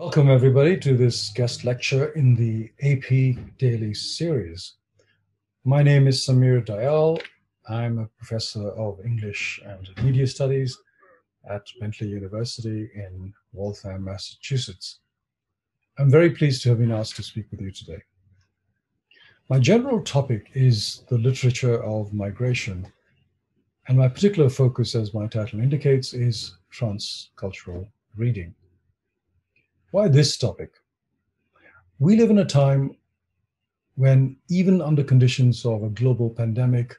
Welcome, everybody, to this guest lecture in the AP Daily Series. My name is Samir Dayal. I'm a professor of English and Media Studies at Bentley University in Waltham, Massachusetts. I'm very pleased to have been asked to speak with you today. My general topic is the literature of migration, and my particular focus, as my title indicates, is transcultural reading. Why this topic? We live in a time when, even under conditions of a global pandemic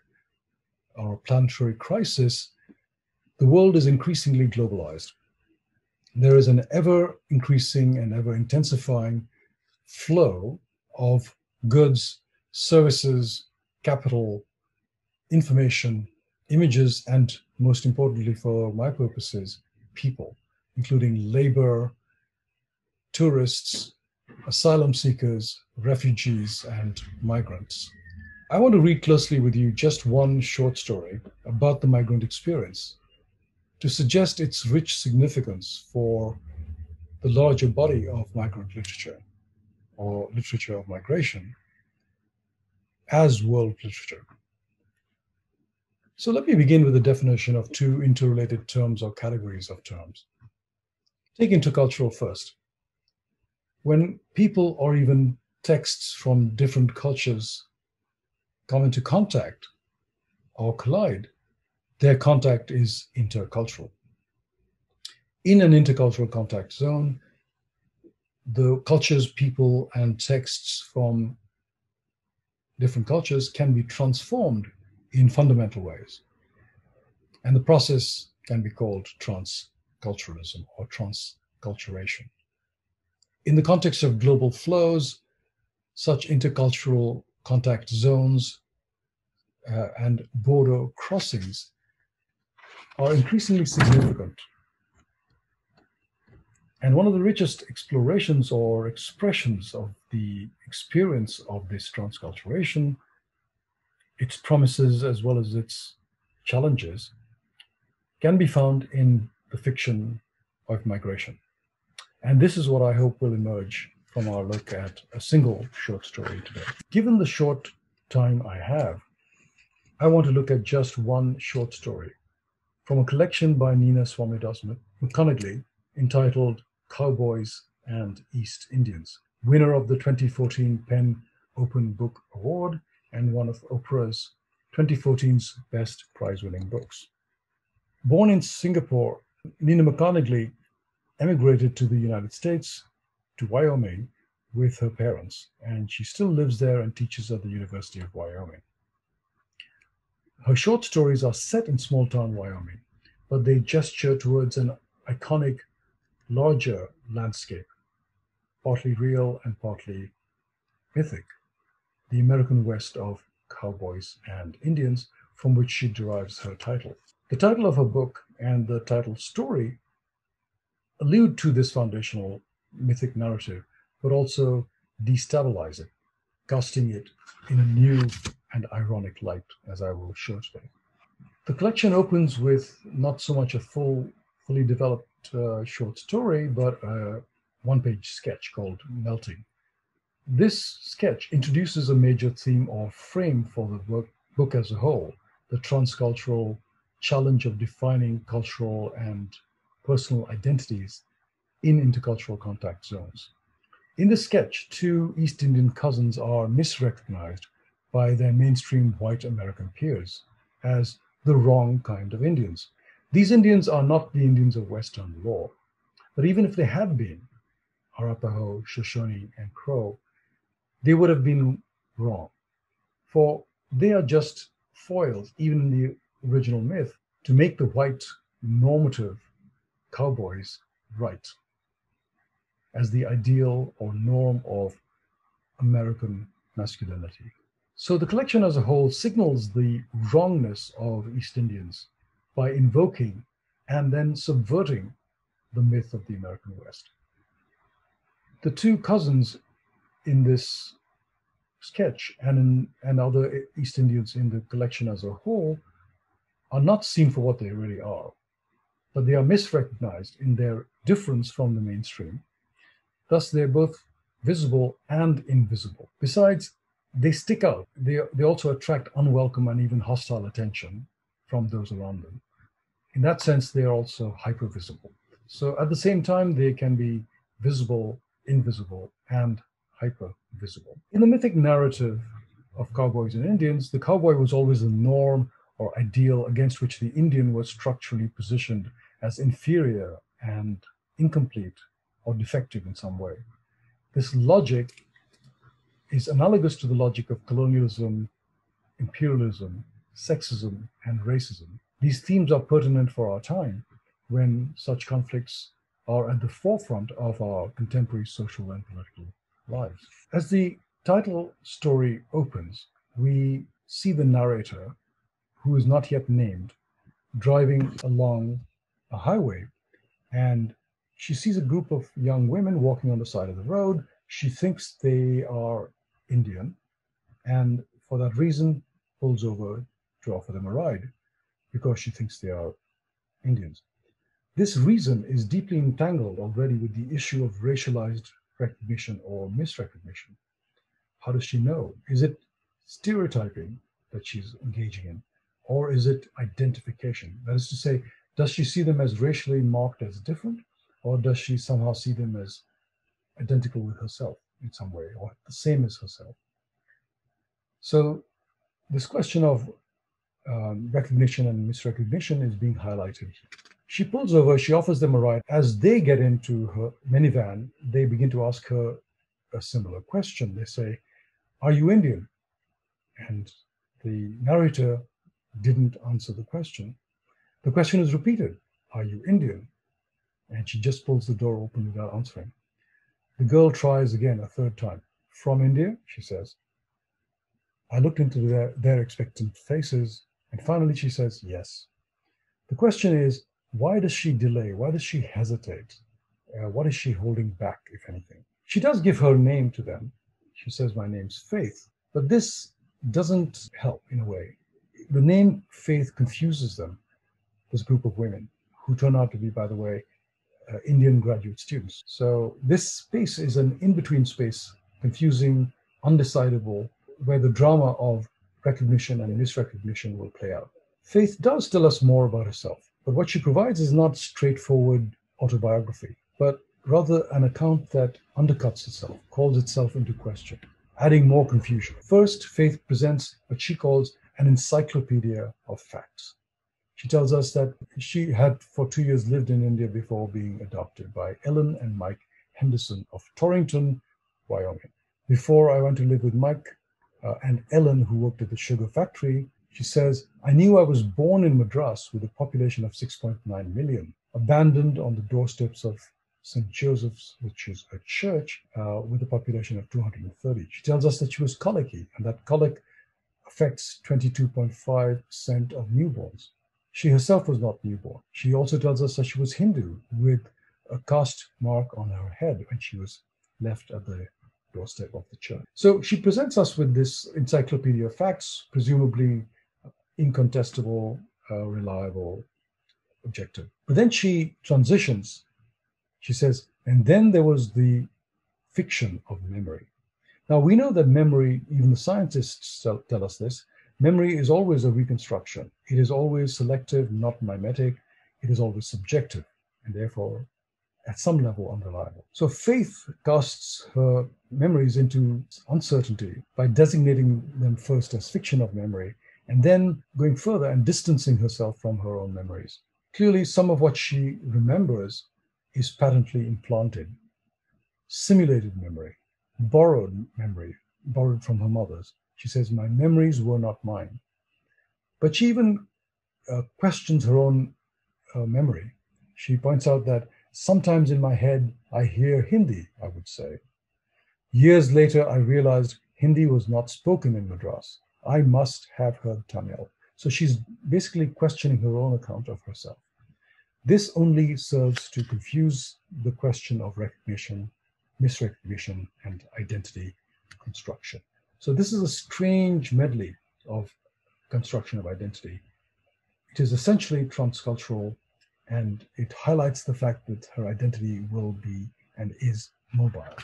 or a planetary crisis, the world is increasingly globalized. There is an ever increasing and ever intensifying flow of goods, services, capital, information, images, and most importantly, for my purposes, people, including labor, tourists, asylum seekers, refugees, and migrants. I want to read closely with you just one short story about the migrant experience to suggest its rich significance for the larger body of migrant literature or literature of migration as world literature. So let me begin with the definition of two interrelated terms or categories of terms. Take intercultural first when people or even texts from different cultures come into contact or collide, their contact is intercultural. In an intercultural contact zone, the cultures, people, and texts from different cultures can be transformed in fundamental ways. And the process can be called transculturalism or transculturation. In the context of global flows, such intercultural contact zones uh, and border crossings are increasingly significant. And one of the richest explorations or expressions of the experience of this transculturation, its promises as well as its challenges, can be found in the fiction of migration. And this is what I hope will emerge from our look at a single short story today. Given the short time I have, I want to look at just one short story from a collection by Nina Swamidass McConigley entitled Cowboys and East Indians, winner of the 2014 PEN Open Book Award and one of Oprah's 2014's best prize winning books. Born in Singapore, Nina McConigley emigrated to the United States, to Wyoming, with her parents, and she still lives there and teaches at the University of Wyoming. Her short stories are set in small town Wyoming, but they gesture towards an iconic, larger landscape, partly real and partly mythic, the American West of cowboys and Indians, from which she derives her title. The title of her book and the title story allude to this foundational mythic narrative, but also destabilize it, casting it in a new and ironic light, as I will show today. The collection opens with not so much a full, fully developed uh, short story, but a one page sketch called Melting. This sketch introduces a major theme or frame for the book as a whole the transcultural challenge of defining cultural and personal identities in intercultural contact zones. In the sketch, two East Indian cousins are misrecognized by their mainstream white American peers as the wrong kind of Indians. These Indians are not the Indians of Western lore, but even if they had been Arapaho, Shoshone, and Crow, they would have been wrong. For they are just foils, even in the original myth, to make the white normative cowboys right as the ideal or norm of American masculinity. So the collection as a whole signals the wrongness of East Indians by invoking and then subverting the myth of the American West. The two cousins in this sketch and in, and other East Indians in the collection as a whole are not seen for what they really are, but they are misrecognized in their difference from the mainstream Thus, they're both visible and invisible. Besides, they stick out. They, they also attract unwelcome and even hostile attention from those around them. In that sense, they are also hypervisible. So at the same time, they can be visible, invisible, and hypervisible. In the mythic narrative of cowboys and Indians, the cowboy was always the norm or ideal against which the Indian was structurally positioned as inferior and incomplete or defective in some way. This logic is analogous to the logic of colonialism, imperialism, sexism, and racism. These themes are pertinent for our time when such conflicts are at the forefront of our contemporary social and political lives. As the title story opens, we see the narrator, who is not yet named, driving along a highway and she sees a group of young women walking on the side of the road. She thinks they are Indian and for that reason pulls over to offer them a ride because she thinks they are Indians. This reason is deeply entangled already with the issue of racialized recognition or misrecognition. How does she know? Is it stereotyping that she's engaging in, or is it identification? That is to say, does she see them as racially marked as different, or does she somehow see them as identical with herself in some way, or the same as herself? So, this question of um, recognition and misrecognition is being highlighted. She pulls over, she offers them a ride. As they get into her minivan, they begin to ask her a similar question. They say, Are you Indian? And the narrator didn't answer the question. The question is repeated Are you Indian? And she just pulls the door open without answering. The girl tries again a third time. From India, she says. I looked into their, their expectant faces and finally, she says yes. The question is, why does she delay? Why does she hesitate? Uh, what is she holding back, if anything? She does give her name to them. She says, My name's Faith. But this doesn't help in a way. The name Faith confuses them, this group of women, who turn out to be, by the way, uh, Indian graduate students. So this space is an in between space, confusing, undecidable, where the drama of recognition and misrecognition will play out. Faith does tell us more about herself, but what she provides is not straightforward autobiography, but rather an account that undercuts itself, calls itself into question, adding more confusion. First, Faith presents what she calls an encyclopedia of facts. She tells us that she had for two years lived in India before being adopted by Ellen and Mike Henderson of Torrington, Wyoming. Before I went to live with Mike, uh, and Ellen, who worked at the sugar factory, she says, I knew I was born in Madras with a population of 6.9 million, abandoned on the doorsteps of St. Joseph's, which is a church uh, with a population of 230. She tells us that she was colicky and that colic affects 22.5% of newborns. She herself was not newborn. She also tells us that she was Hindu with a caste mark on her head when she was left at the doorstep of the church. So she presents us with this encyclopedia of facts, presumably incontestable, uh, reliable, objective. But then she transitions. She says, and then there was the fiction of memory. Now we know that memory, even the scientists tell, tell us this, memory is always a reconstruction. It is always selective, not mimetic. It is always subjective, and therefore at some level unreliable. So faith casts her memories into uncertainty by designating them first as fiction of memory and then going further and distancing herself from her own memories. Clearly, some of what she remembers is patently implanted, simulated memory, borrowed memory, borrowed from her mother's. She says, My memories were not mine. But she even uh, questions her own uh, memory. She points out that Sometimes in my head, I hear Hindi, I would say. Years later, I realized Hindi was not spoken in Madras. I must have heard Tamil. So she's basically questioning her own account of herself. This only serves to confuse the question of recognition, misrecognition, and identity construction. So this is a strange medley of construction of identity. It is essentially transcultural and it highlights the fact that her identity will be and is mobile.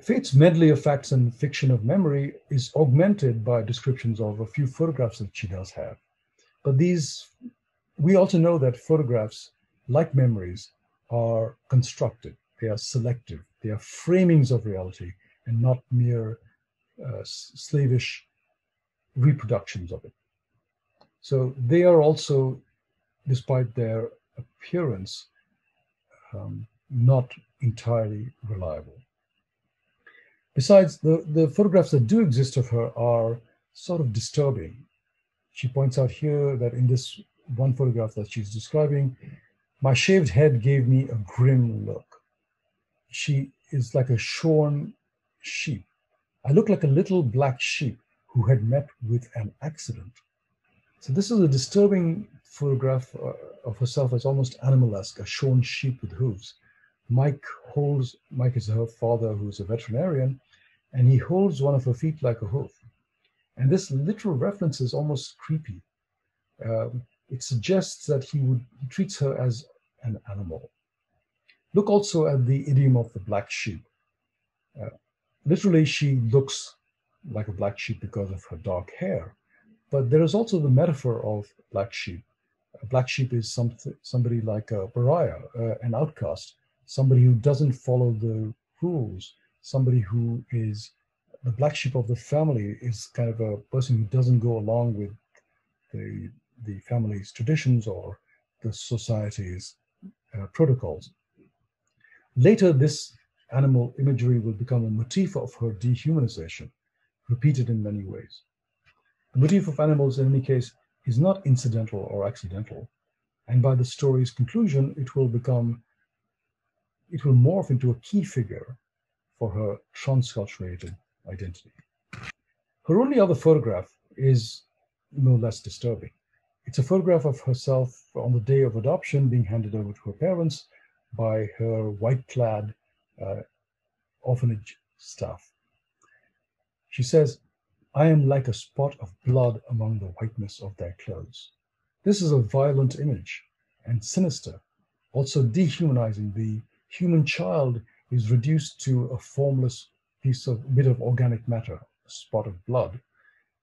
Faith's medley of facts and fiction of memory is augmented by descriptions of a few photographs that she does have. But these, we also know that photographs, like memories, are constructed, they are selective, they are framings of reality and not mere uh, slavish reproductions of it. So they are also, despite their appearance, um, not entirely reliable. Besides, the, the photographs that do exist of her are sort of disturbing. She points out here that in this one photograph that she's describing, my shaved head gave me a grim look. She is like a shorn sheep. I look like a little black sheep who had met with an accident. So this is a disturbing photograph uh, of herself as almost animalesque, a shorn sheep with hooves. Mike holds, Mike is her father who's a veterinarian, and he holds one of her feet like a hoof. And this literal reference is almost creepy. Um, it suggests that he would he treats her as an animal. Look also at the idiom of the black sheep. Uh, literally, she looks like a black sheep because of her dark hair. But there is also the metaphor of black sheep. A black sheep is some, somebody like a pariah, uh, an outcast, somebody who doesn't follow the rules, somebody who is the black sheep of the family is kind of a person who doesn't go along with the, the family's traditions or the society's uh, protocols. Later, this animal imagery will become a motif of her dehumanization, repeated in many ways. The motif of animals, in any case, is not incidental or accidental, and by the story's conclusion, it will become it will morph into a key figure for her transculturated identity. Her only other photograph is no less disturbing. It's a photograph of herself on the day of adoption being handed over to her parents by her white clad uh, orphanage staff. She says, I am like a spot of blood among the whiteness of their clothes. This is a violent image and sinister, also dehumanizing the human child is reduced to a formless piece of bit of organic matter, a spot of blood,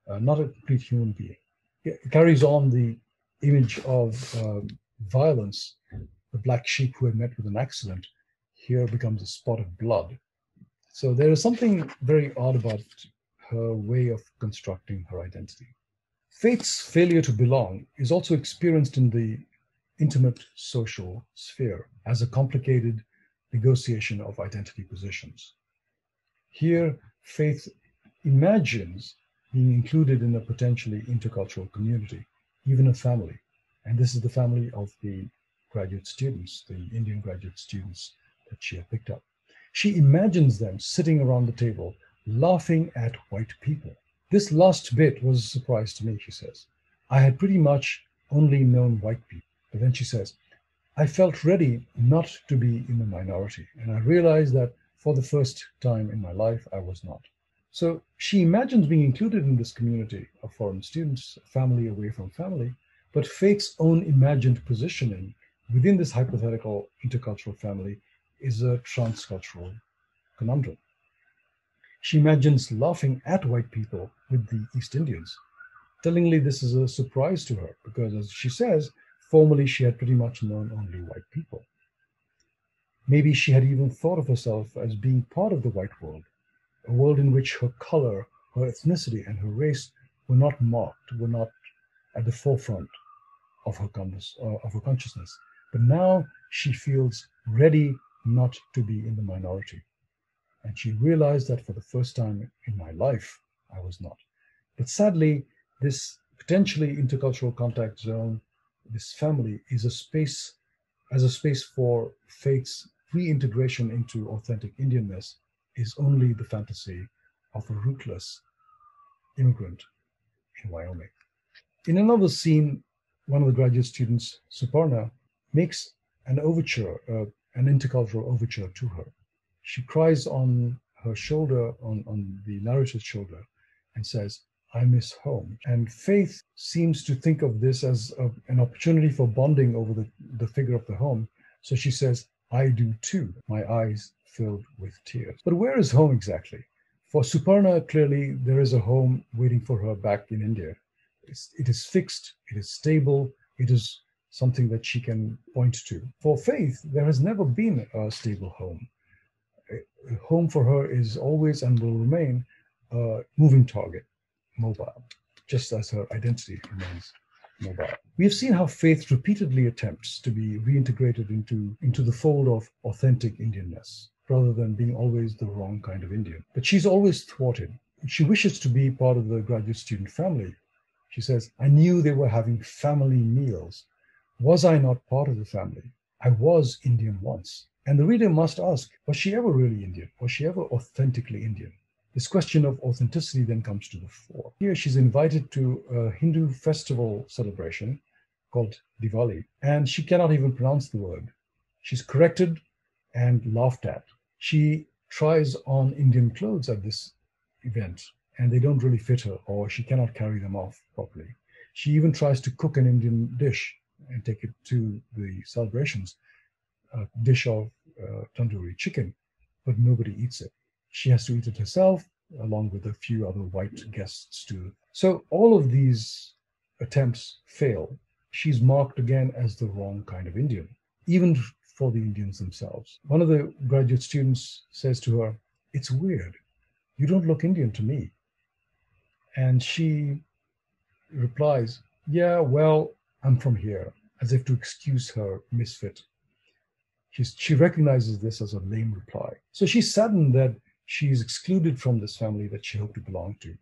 uh, not a complete human being. It carries on the image of um, violence. The black sheep who had met with an accident here becomes a spot of blood. So there is something very odd about her way of constructing her identity. Faith's failure to belong is also experienced in the intimate social sphere as a complicated negotiation of identity positions. Here, faith imagines being included in a potentially intercultural community, even a family. And this is the family of the graduate students, the Indian graduate students that she had picked up. She imagines them sitting around the table, laughing at white people. This last bit was a surprise to me, she says. I had pretty much only known white people. But then she says, I felt ready not to be in the minority. And I realized that for the first time in my life, I was not. So she imagines being included in this community of foreign students, family away from family, but Faith's own imagined positioning within this hypothetical intercultural family is a transcultural conundrum. She imagines laughing at white people with the East Indians. Tellingly, this is a surprise to her because, as she says, Formerly, she had pretty much known only white people. Maybe she had even thought of herself as being part of the white world, a world in which her color, her ethnicity, and her race were not marked, were not at the forefront of her, uh, of her consciousness. But now she feels ready not to be in the minority. And she realized that for the first time in my life, I was not. But sadly, this potentially intercultural contact zone this family is a space as a space for faith's reintegration into authentic Indianness is only the fantasy of a rootless immigrant in Wyoming. In another scene, one of the graduate students, Suparna, makes an overture, uh, an intercultural overture to her. She cries on her shoulder, on, on the narrator's shoulder, and says, I miss home. And Faith seems to think of this as a, an opportunity for bonding over the, the figure of the home. So she says, I do too, my eyes filled with tears. But where is home exactly? For Suparna, clearly there is a home waiting for her back in India. It's, it is fixed, it is stable, it is something that she can point to. For Faith, there has never been a stable home. Home for her is always and will remain a moving target, mobile, just as her identity remains mobile. We have seen how faith repeatedly attempts to be reintegrated into, into the fold of authentic Indianness rather than being always the wrong kind of Indian. But she's always thwarted. She wishes to be part of the graduate student family. She says, I knew they were having family meals. Was I not part of the family? I was Indian once. And the reader must ask, was she ever really Indian? Was she ever authentically Indian? This question of authenticity then comes to the fore. Here she's invited to a Hindu festival celebration called Diwali, and she cannot even pronounce the word. She's corrected and laughed at. She tries on Indian clothes at this event, and they don't really fit her, or she cannot carry them off properly. She even tries to cook an Indian dish and take it to the celebrations, a dish of uh, tandoori chicken, but nobody eats it. She has to eat it herself, along with a few other white guests too. So all of these attempts fail. She's marked again as the wrong kind of Indian, even for the Indians themselves. One of the graduate students says to her, It's weird. You don't look Indian to me. And she replies, Yeah, well, I'm from here, as if to excuse her misfit. She's, she recognizes this as a lame reply. So she's saddened that she is excluded from this family that she hoped to belong to.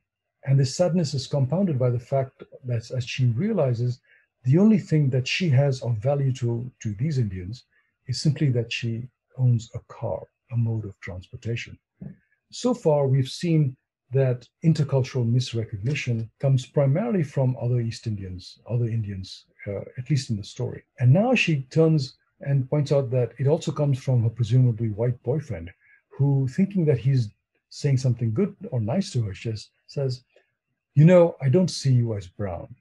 And this sadness is compounded by the fact that as she realizes the only thing that she has of value to, to these Indians is simply that she owns a car, a mode of transportation. So far, we've seen that intercultural misrecognition comes primarily from other East Indians, other Indians, uh, at least in the story. And now she turns and points out that it also comes from her presumably white boyfriend who, thinking that he's saying something good or nice to her, just says, You know, I don't see you as brown.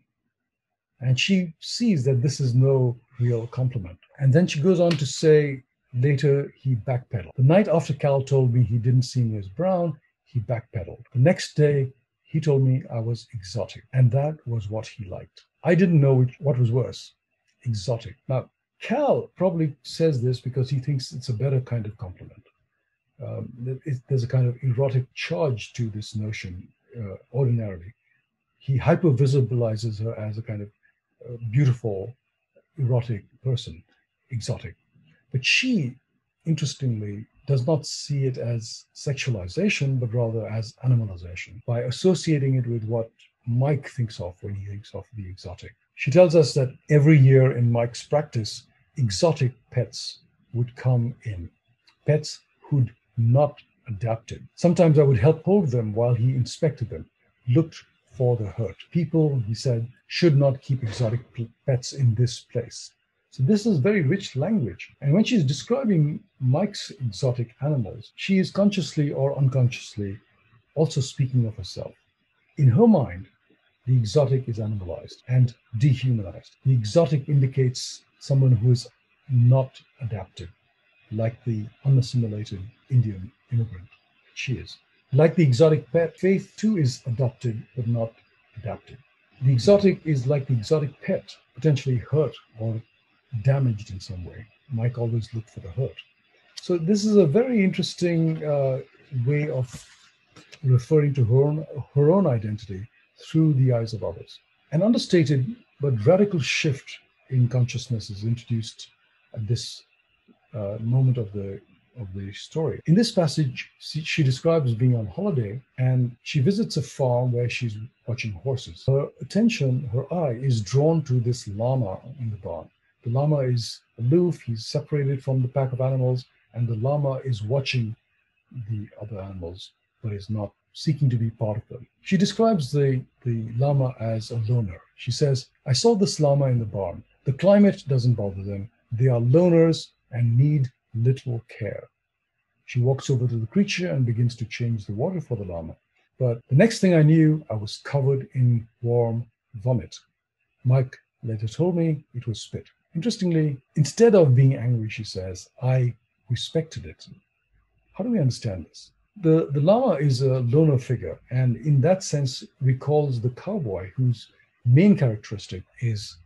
And she sees that this is no real compliment. And then she goes on to say, Later, he backpedaled. The night after Cal told me he didn't see me as brown, he backpedaled. The next day, he told me I was exotic, and that was what he liked. I didn't know which, what was worse exotic. Now, Cal probably says this because he thinks it's a better kind of compliment um, there's a kind of erotic charge to this notion uh, ordinarily. He hypervisibilizes her as a kind of uh, beautiful, erotic person, exotic. But she, interestingly, does not see it as sexualization, but rather as animalization by associating it with what Mike thinks of when he thinks of the exotic. She tells us that every year in Mike's practice, exotic pets would come in, pets who'd not adapted. Sometimes I would help hold them while he inspected them, looked for the hurt. People, he said, should not keep exotic pets in this place. So this is very rich language. And when she's describing Mike's exotic animals, she is consciously or unconsciously also speaking of herself. In her mind, the exotic is animalized and dehumanized. The exotic indicates someone who is not adapted, like the unassimilated Indian immigrant she is. Like the exotic pet, Faith too is adopted but not adapted. The exotic is like the exotic pet, potentially hurt or damaged in some way. Mike always looked for the hurt. So this is a very interesting uh, way of referring to her own, her own identity through the eyes of others. An understated but radical shift in consciousness is introduced at this uh, moment of the of the story. In this passage, she describes being on holiday and she visits a farm where she's watching horses. Her attention, her eye is drawn to this llama in the barn. The llama is aloof, he's separated from the pack of animals, and the llama is watching the other animals, but is not seeking to be part of them. She describes the, the llama as a loner. She says, I saw this llama in the barn. The climate doesn't bother them. They are loners and need little care. She walks over to the creature and begins to change the water for the llama. But the next thing I knew, I was covered in warm vomit. Mike later told me it was spit. Interestingly, instead of being angry, she says, I respected it. How do we understand this? The, the llama is a loner figure, and in that sense, recalls the cowboy, whose main characteristic is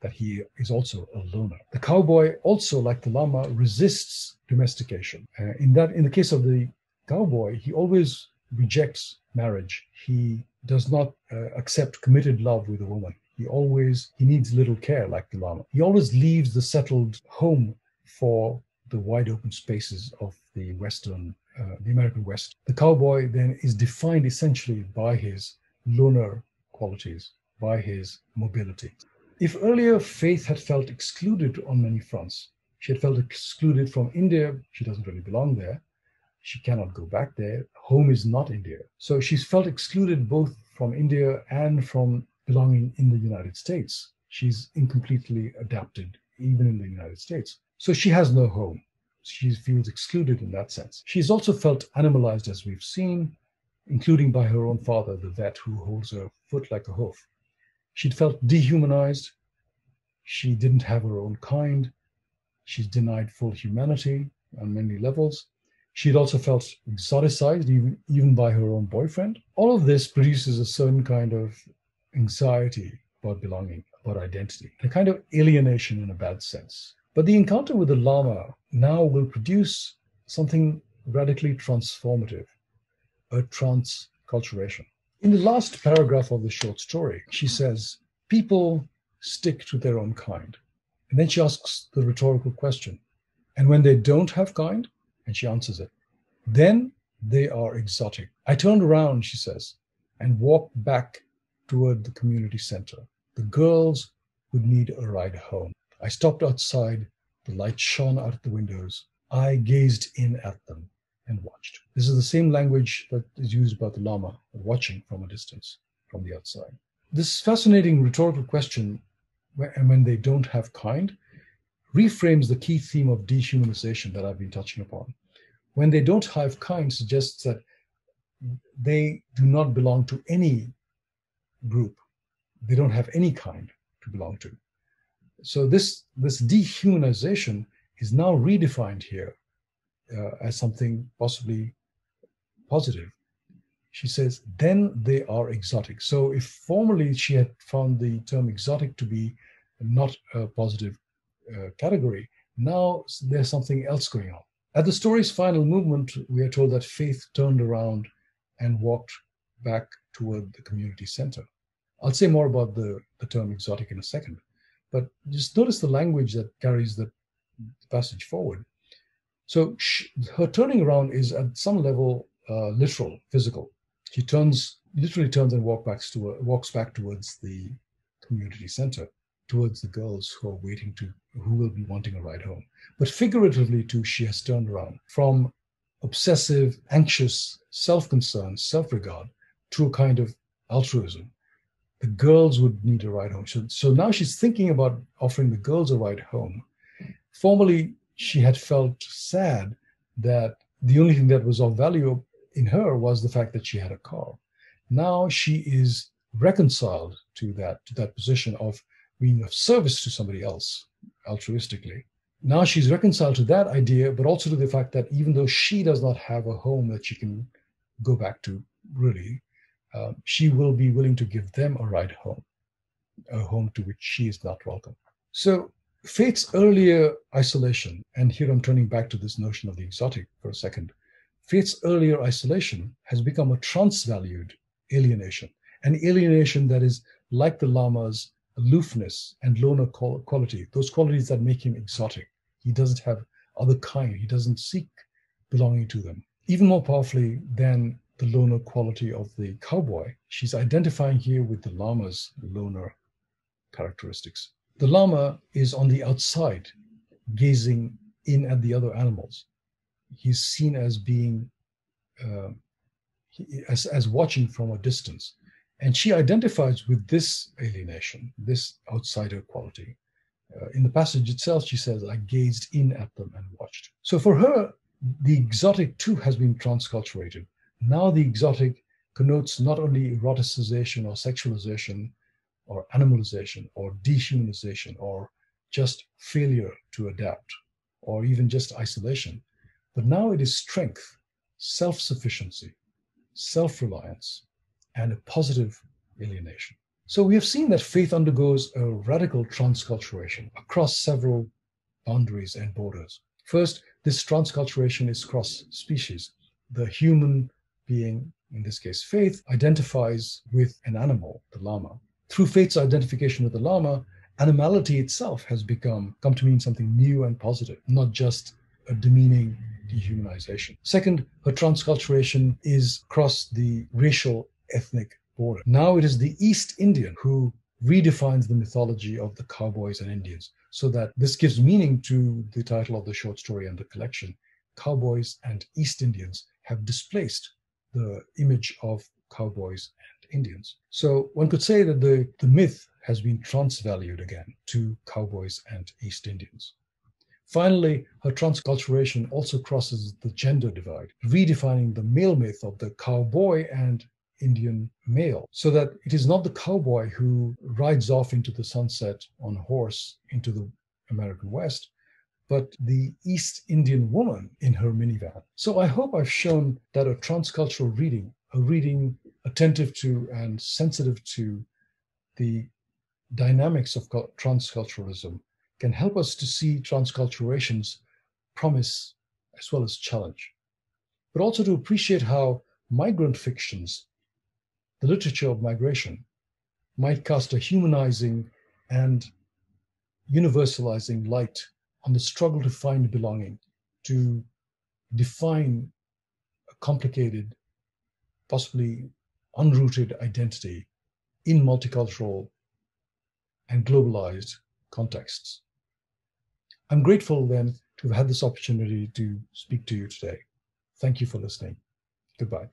that he is also a loner. The cowboy, also like the llama, resists domestication. Uh, in that, in the case of the cowboy, he always rejects marriage. He does not uh, accept committed love with a woman. He always he needs little care, like the llama. He always leaves the settled home for the wide open spaces of the Western, uh, the American West. The cowboy then is defined essentially by his lunar qualities, by his mobility. If earlier Faith had felt excluded on many fronts, she had felt excluded from India, she doesn't really belong there. She cannot go back there. Home is not India. So she's felt excluded both from India and from belonging in the United States. She's incompletely adapted, even in the United States. So she has no home. She feels excluded in that sense. She's also felt animalized, as we've seen, including by her own father, the vet who holds her foot like a hoof. She'd felt dehumanized. She didn't have her own kind. She's denied full humanity on many levels. She'd also felt exoticized, even, even by her own boyfriend. All of this produces a certain kind of anxiety about belonging, about identity, a kind of alienation in a bad sense. But the encounter with the llama now will produce something radically transformative, a transculturation. In the last paragraph of the short story, she says, People stick to their own kind. And then she asks the rhetorical question, and when they don't have kind, and she answers it, then they are exotic. I turned around, she says, and walked back toward the community center. The girls would need a ride home. I stopped outside. The light shone out of the windows. I gazed in at them and watched. This is the same language that is used by the llama, watching from a distance, from the outside. This fascinating rhetorical question, and when they don't have kind, reframes the key theme of dehumanization that I've been touching upon. When they don't have kind suggests that they do not belong to any group. They don't have any kind to belong to. So this, this dehumanization is now redefined here uh, as something possibly positive. She says, then they are exotic. So if formerly she had found the term exotic to be not a positive uh, category, now there's something else going on. At the story's final movement, we are told that Faith turned around and walked back toward the community center. I'll say more about the, the term exotic in a second, but just notice the language that carries the passage forward. So she, her turning around is at some level uh, literal, physical. She turns, literally turns and walk back to, walks back towards the community center, towards the girls who are waiting to, who will be wanting a ride home. But figuratively too, she has turned around from obsessive, anxious, self-concern, self-regard a kind of altruism. The girls would need a ride home. So, so now she's thinking about offering the girls a ride home. Formerly, she had felt sad that the only thing that was of value in her was the fact that she had a car. Now she is reconciled to that to that position of being of service to somebody else altruistically. Now she's reconciled to that idea, but also to the fact that even though she does not have a home that she can go back to, really, um, she will be willing to give them a ride home, a home to which she is not welcome. So Faith's earlier isolation, and here I'm turning back to this notion of the exotic for a second. Faith's earlier isolation has become a transvalued alienation, an alienation that is like the llama's aloofness and loner quality, those qualities that make him exotic. He doesn't have other kind, he doesn't seek belonging to them. Even more powerfully than the lunar quality of the cowboy, she's identifying here with the llama's lunar characteristics. The llama is on the outside, gazing in at the other animals. He's seen as being, uh, as, as watching from a distance. And she identifies with this alienation, this outsider quality. Uh, in the passage itself, she says, I gazed in at them and watched. So for her, the exotic too has been transculturated. Now the exotic connotes not only eroticization or sexualization or animalization or dehumanization or just failure to adapt or even just isolation, but now it is strength, self sufficiency, self reliance, and a positive alienation. So we have seen that faith undergoes a radical transculturation across several boundaries and borders. First, this transculturation is cross species. The human being, in this case faith, identifies with an animal, the llama. Through faith's identification with the llama, animality itself has become come to mean something new and positive, not just a demeaning dehumanization. Second, her transculturation is across the racial ethnic border. Now it is the East Indian who redefines the mythology of the cowboys and Indians so that this gives meaning to the title of the short story and the collection. Cowboys and East Indians have displaced the image of cowboys and Indians. So one could say that the, the myth has been transvalued again to cowboys and East Indians. Finally, her transculturation also crosses the gender divide, redefining the male myth of the cowboy and Indian male, so that it is not the cowboy who rides off into the sunset on horse into the American West, but the East Indian woman in her minivan. So I hope I've shown that a transcultural reading, a reading attentive to and sensitive to the dynamics of transculturalism, can help us to see transculturation's promise as well as challenge, but also to appreciate how migrant fictions the literature of migration might cast a humanizing and universalizing light on the struggle to find belonging, to define a complicated, possibly unrooted identity in multicultural and globalized contexts. I'm grateful then to have had this opportunity to speak to you today. Thank you for listening. Goodbye.